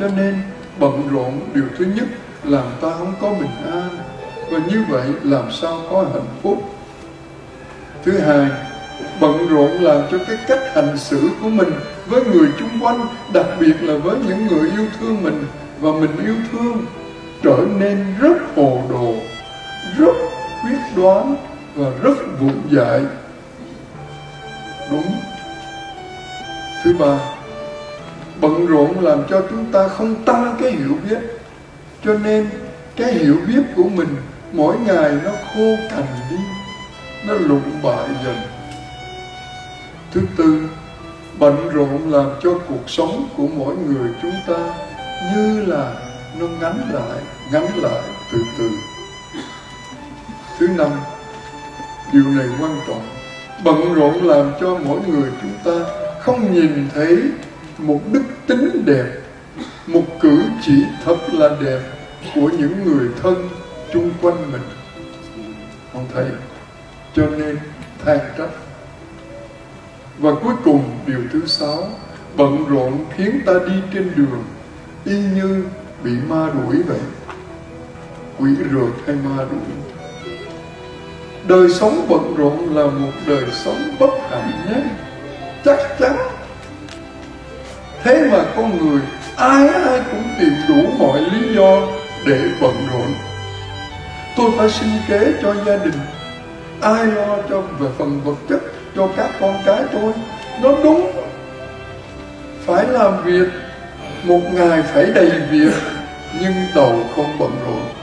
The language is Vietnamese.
cho nên, bận rộn điều thứ nhất, làm ta không có bình an. Và như vậy, làm sao có hạnh phúc? Thứ hai, bận rộn làm cho cái cách hành xử của mình với người chung quanh, đặc biệt là với những người yêu thương mình và mình yêu thương, trở nên rất hồ đồ, rất quyết đoán và rất vụng dại. Đúng. Thứ ba bận rộn làm cho chúng ta không tăng cái hiểu biết. Cho nên cái hiểu biết của mình mỗi ngày nó khô cằn đi, nó lụng bại dần. Thứ tư, bận rộn làm cho cuộc sống của mỗi người chúng ta như là nó ngắn lại ngắn lại từ từ. Thứ năm, điều này quan trọng. Bận rộn làm cho mỗi người chúng ta không nhìn thấy một đức tính đẹp, một cử chỉ thật là đẹp của những người thân chung quanh mình. Không thấy cho nên than trách. Và cuối cùng, điều thứ sáu, bận rộn khiến ta đi trên đường, y như bị ma đuổi vậy. Quỷ rượt hay ma đuổi? Đời sống bận rộn là một đời sống bất hạnh nhé. Chắc chắn mà con người ai ai cũng tìm đủ mọi lý do để bận rộn. Tôi phải sinh kế cho gia đình, ai lo cho về phần vật chất, cho các con cái tôi. Nó đúng. Phải làm việc, một ngày phải đầy việc, nhưng đầu không bận rộn.